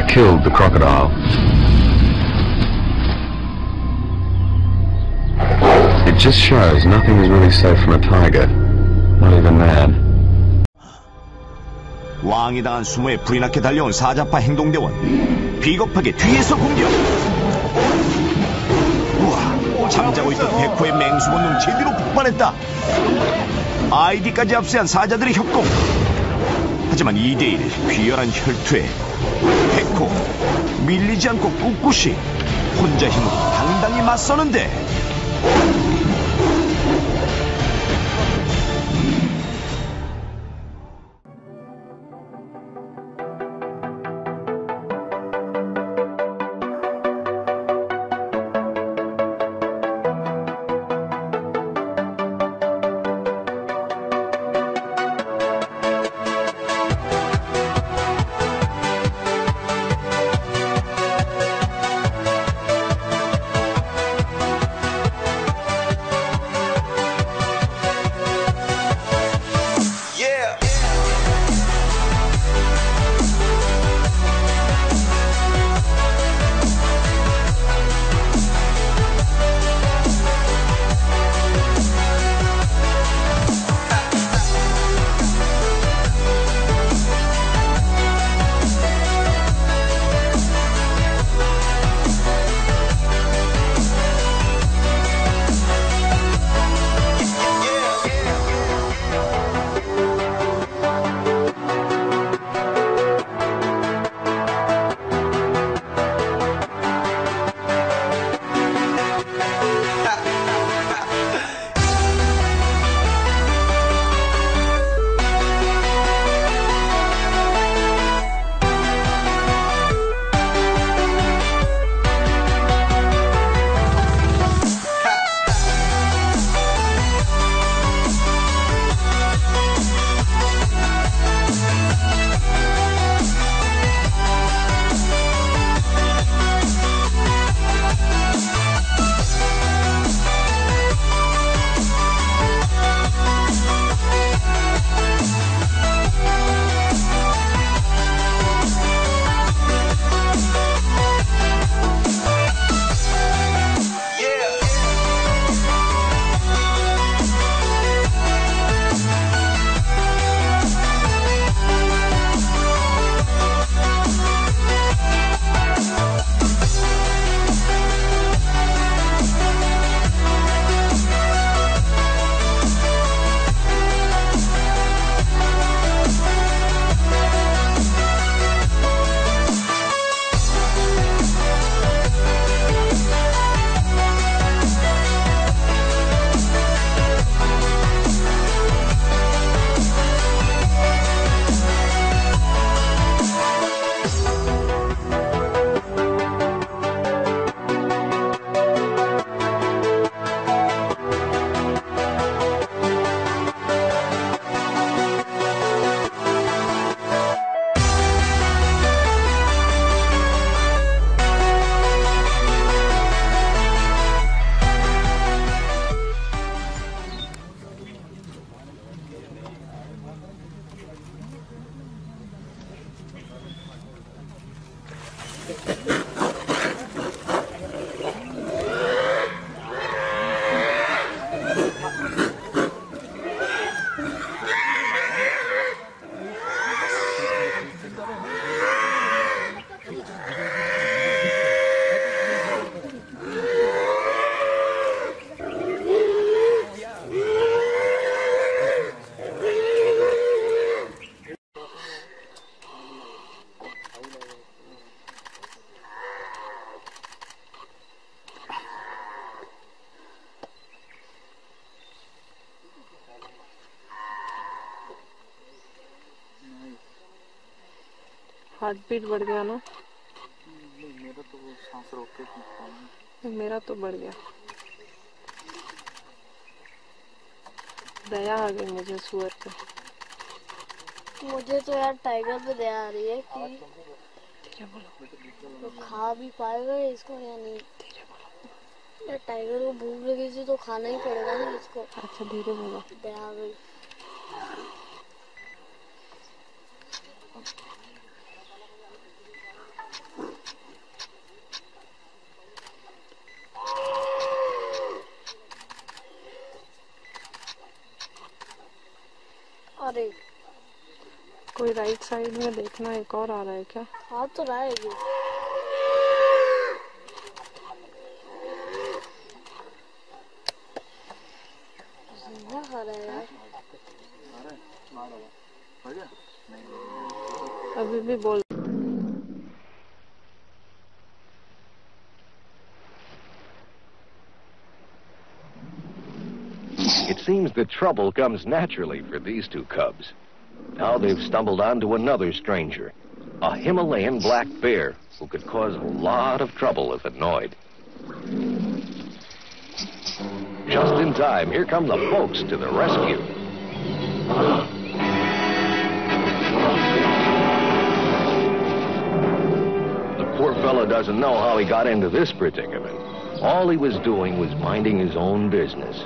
Tiger killed the crocodile. It just shows nothing is really safe from a tiger, not even man. 왕이 당한 수모에 불이 나게 달려온 사자파 행동대원 비겁하게 뒤에서 공격 우와 잠자고 있던 백호의 맹수 본능 제대로 폭발했다 아이디까지 압수한 사자들의 협공 하지만 2대1 귀열한 혈투에 백호 밀리지 않고 꿋꿋이 혼자 힘으로 당당히 맞서는데 heart beat बढ़ गया ना। मेरा तो वो सांस रोक के मेरा तो बढ़ गया। दया आ गई मुझे सुअर पे। मुझे तो यार टाइगर पे दया आ रही है कि धीरे बोलो। वो खा भी पाएगा इसको या नहीं? धीरे बोलो। यार टाइगर को भूख लगी थी तो खाना ही पड़ेगा ना इसको। अच्छा धीरे बोलो। दया आ गई। राइट साइड में देखना एक और आ रहा है क्या हाथ तो रहा है ये जिंदा खा रहा है यार अभी भी बोल It seems that trouble comes naturally for these two cubs. Now they've stumbled onto another stranger, a Himalayan black bear who could cause a lot of trouble if annoyed. Just in time, here come the folks to the rescue. The poor fellow doesn't know how he got into this predicament. All he was doing was minding his own business.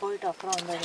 போயிட்டு அப்புறம் வந்து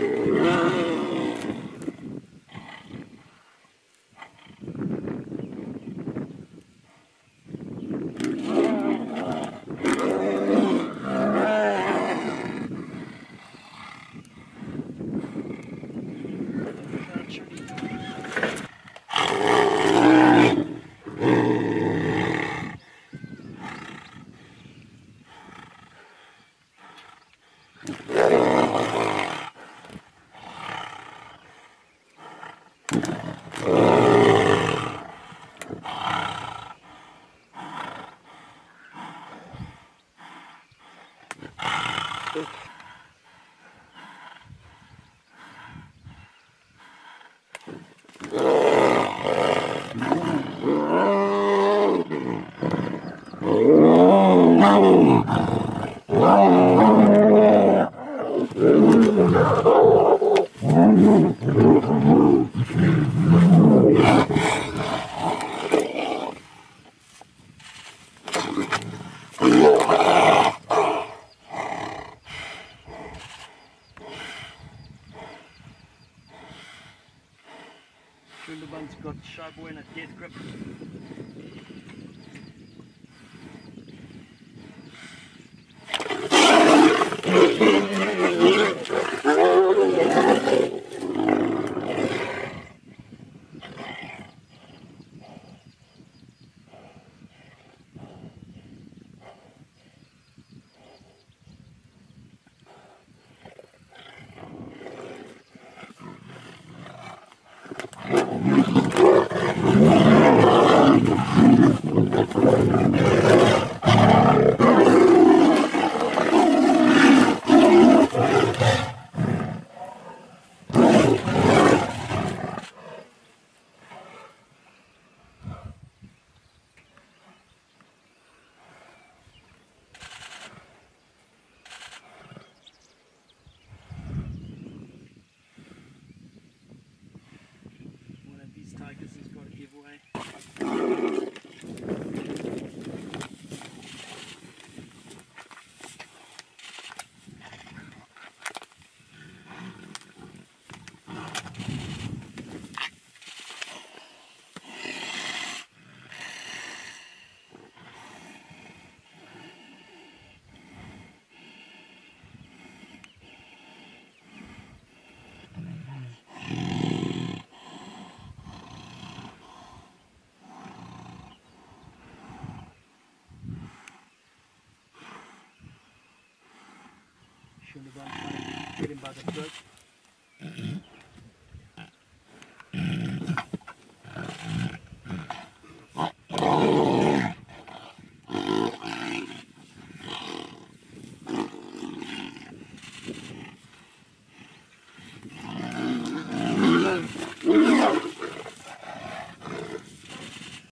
Sunderban's got Sharpo in Schöne Sonnenschein, den Badenkirch.